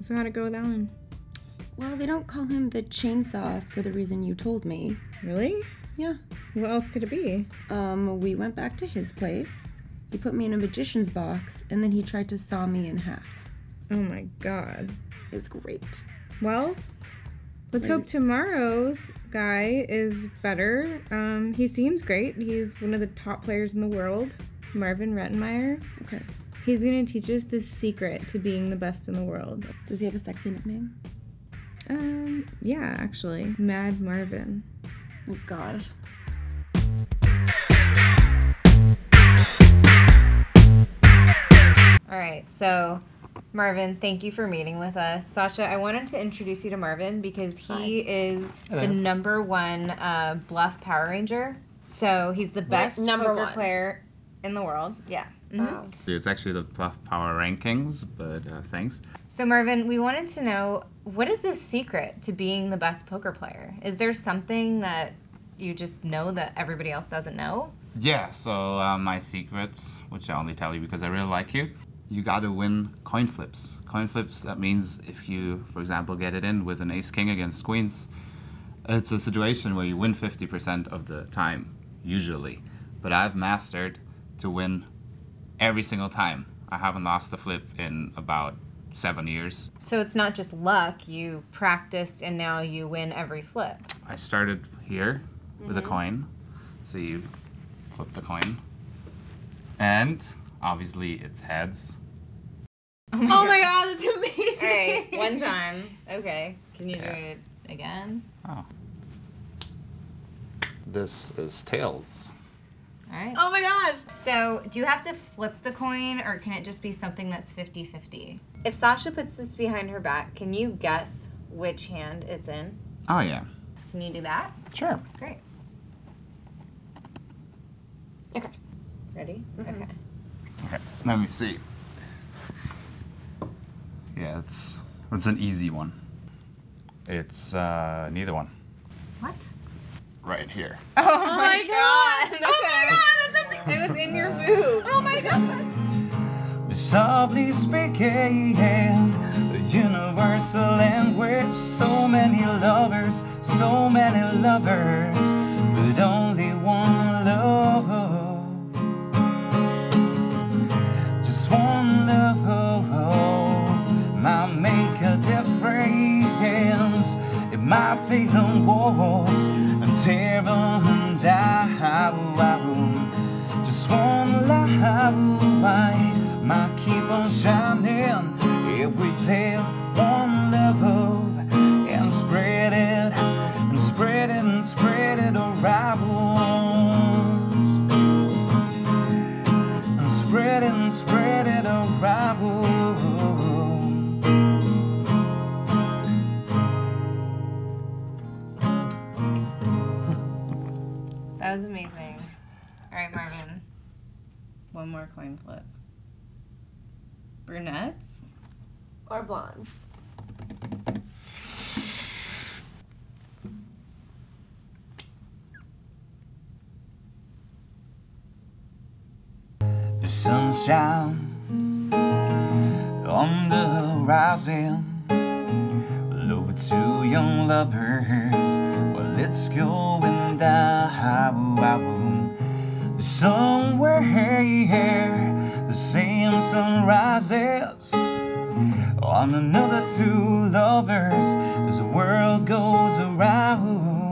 So how'd it go with that one? Well, they don't call him the chainsaw for the reason you told me. Really? Yeah. What else could it be? Um, we went back to his place. He put me in a magician's box, and then he tried to saw me in half. Oh my god. It was great. Well, let's hope tomorrow's guy is better. Um, he seems great. He's one of the top players in the world, Marvin Rettenmaier. Okay. He's gonna teach us the secret to being the best in the world. Does he have a sexy nickname? Um, yeah, actually, Mad Marvin. Oh, God. All right, so Marvin, thank you for meeting with us. Sasha, I wanted to introduce you to Marvin because he is the number one uh, bluff Power Ranger. So he's the best number poker one. player in the world. Yeah. Mhm. Wow. It's actually the Bluff Power rankings, but uh, thanks. So Marvin, we wanted to know what is the secret to being the best poker player? Is there something that you just know that everybody else doesn't know? Yeah, so uh, my secrets, which I only tell you because I really like you, you gotta win coin flips. Coin flips, that means if you, for example, get it in with an ace king against queens, it's a situation where you win 50% of the time, usually. But I've mastered to win every single time. I haven't lost a flip in about seven years. So it's not just luck, you practiced and now you win every flip. I started here with a mm-hmm. coin. So you flip the coin. And obviously it's heads. Oh my oh god, that's amazing. All right, one time. Okay. Can you do it again? Oh. This is tails. All right. Oh my god. So, do you have to flip the coin or can it just be something that's 50 50? If Sasha puts this behind her back, can you guess which hand it's in? Oh yeah. Can you do that? Sure. Great. Okay. Ready? Okay. Okay. Let me see. Yeah, it's it's an easy one. It's uh neither one. What? Right here. Oh, my oh god. god! Oh my god! That's amazing. It was in your boob. Oh my god. Softly speaking, the universal language. So many lovers, so many lovers, but only one love. Just one take the walls and tear them down. Just one light might keep on shining if we take one love and spread it and spread it and spread it around and spread it and spread it around. That was amazing. All right, Marvin. One more coin flip. Brunettes? Or blondes. The sunshine on the horizon. Over two young lovers. Well, it's going somewhere here the same sun rises on another two lovers as the world goes around.